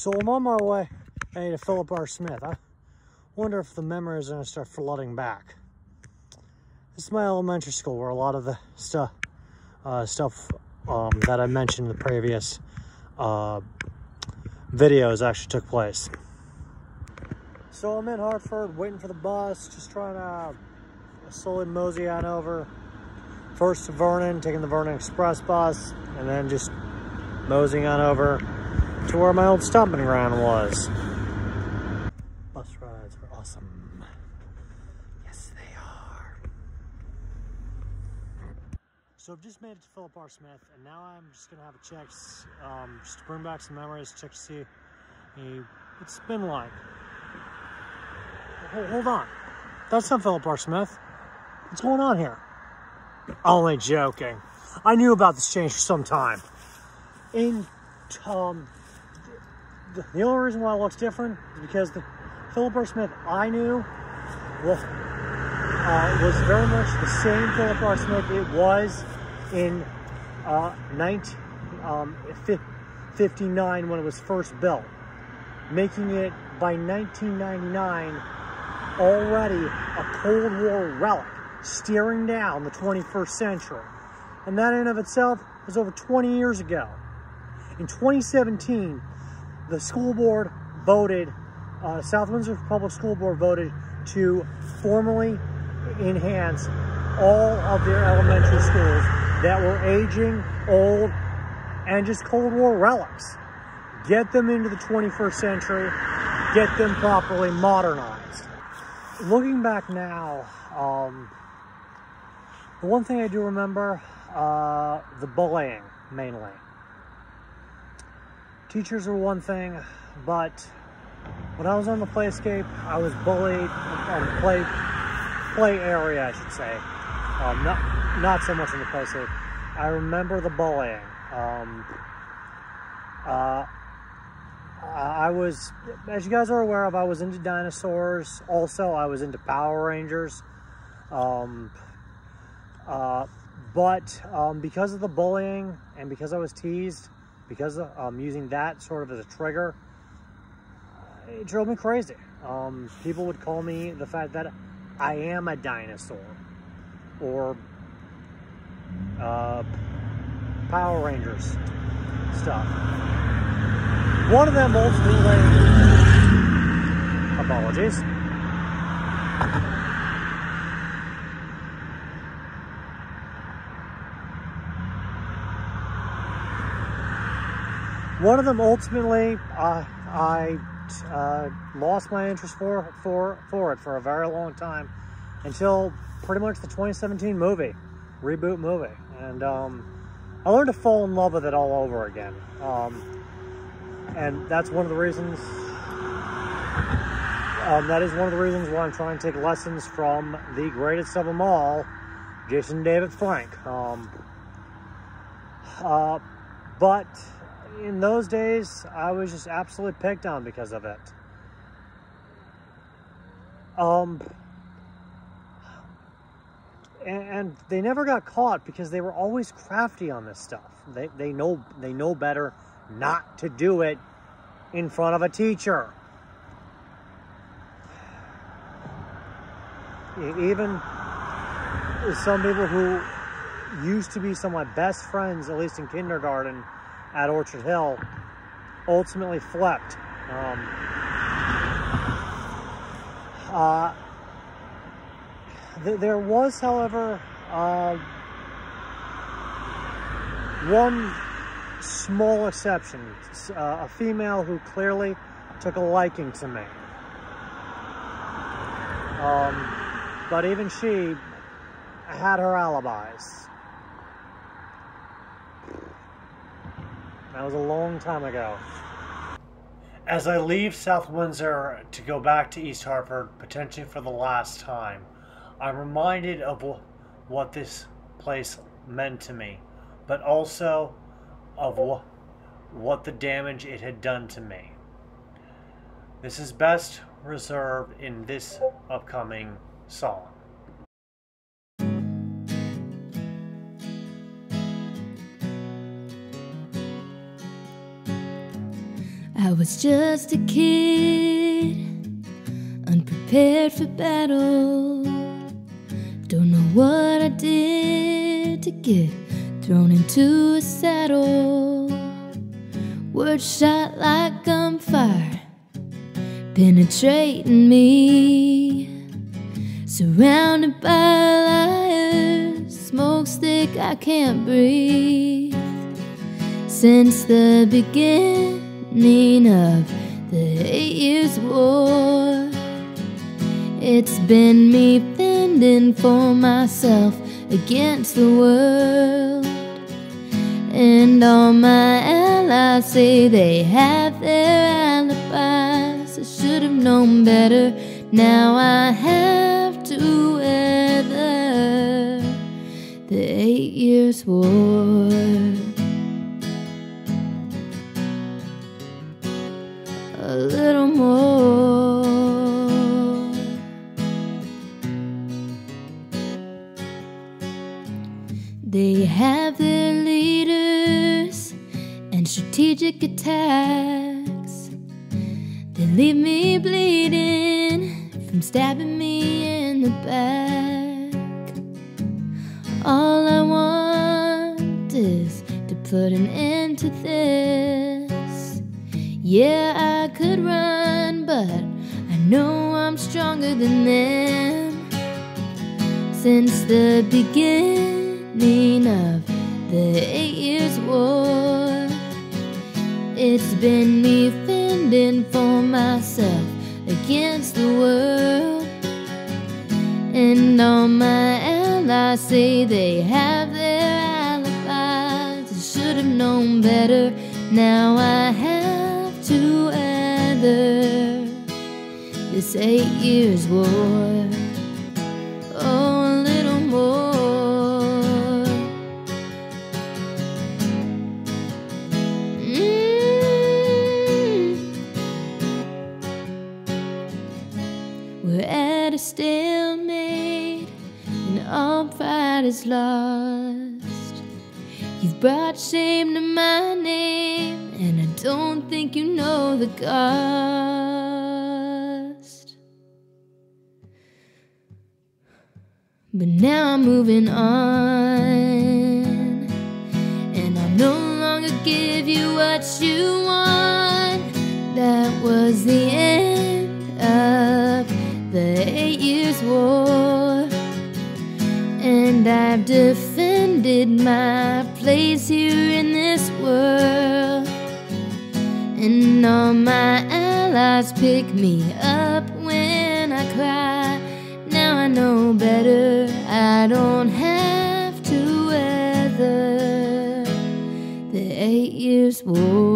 So I'm on my way hey, to Philip R. Smith. I wonder if the memories are going to start flooding back. This is my elementary school where a lot of the stuff uh, stuff um, that I mentioned in the previous uh, videos actually took place. So I'm in Hartford waiting for the bus, just trying to slowly mosey on over. First to Vernon, taking the Vernon Express bus, and then just moseying on over to where my old stomping ground was. Bus rides are awesome. Yes, they are. So I've just made it to Philip R. Smith, and now I'm just gonna have a check, um, just to bring back some memories, check to see hey, what's it been like. Hold, hold on, that's not Philip R. Smith. What's going on here? Only joking. I knew about this change for some time. In um, the, only reason why it looks different is because the Philip R. Smith I knew was, uh, was very much the same Philip R. Smith it was in uh, 1959 um, when it was first built, making it by 1999 already a Cold War relic, steering down the 21st century. And that in of itself was over 20 years ago. In 2017, the school board voted, uh, South Windsor Public School Board voted to formally enhance all of their elementary schools that were aging, old, and just Cold War relics. Get them into the 21st century, get them properly modernized. Looking back now, um, the one thing I do remember, uh, the bullying mainly. Teachers were one thing, but when I was on the playscape, I was bullied on the play play area, I should say. Um, not not so much on the playscape. I remember the bullying. Um, uh, I was, as you guys are aware of, I was into dinosaurs. Also, I was into Power Rangers. Um, uh, but um, because of the bullying and because I was teased, because I'm um, using that sort of as a trigger, it drove me crazy. Um, people would call me the fact that I am a dinosaur or uh, Power Rangers stuff. One of them ultimately, apologies. One of them ultimately, uh, I uh, lost my interest for, for, for it for a very long time until pretty much the 2017 movie, reboot movie. And um, I learned to fall in love with it all over again. Um, and that's one of the reasons, um, that is one of the reasons why I'm trying to take lessons from the greatest of them all, Jason David Frank. Um, uh, but in those days, I was just absolutely picked on because of it. Um, and, and, they never got caught because they were always crafty on this stuff. They, they know they know better not to do it in front of a teacher. Even some people who used to be some of my best friends, at least in kindergarten, at Orchard Hill ultimately flipped. Um, uh, th there was, however, uh, one small exception, uh, a female who clearly took a liking to me. Um, but even she had her alibis. That was a long time ago. As I leave South Windsor to go back to East Hartford, potentially for the last time, I'm reminded of what this place meant to me, but also of what the damage it had done to me. This is best reserved in this upcoming song. I was just a kid, unprepared for battle. Don't know what I did to get thrown into a saddle. Words shot like gunfire, penetrating me. Surrounded by liars, smoke stick, I can't breathe. Since the beginning of the eight years war, it's been me fending for myself against the world. And all my allies say they have their alibis. I should have known better. Now I have to weather the eight years war. They have their leaders and strategic attacks. They leave me bleeding from stabbing me in the back. All I want is to put an end to this. Yeah, I could run, but I know I'm stronger than them. Since the beginning of the eight years war, it's been me fending for myself against the world. And all my allies say they have their alibis. I should have known better. Now I have to weather this eight years war. Pride is lost. You've brought shame to my name, and I don't think you know the cost. But now I'm moving on, and I'll no longer give you what you want. That was the end and I've defended my place here in this world. And all my allies pick me up when I cry. Now I know better, I don't have to weather the eight years war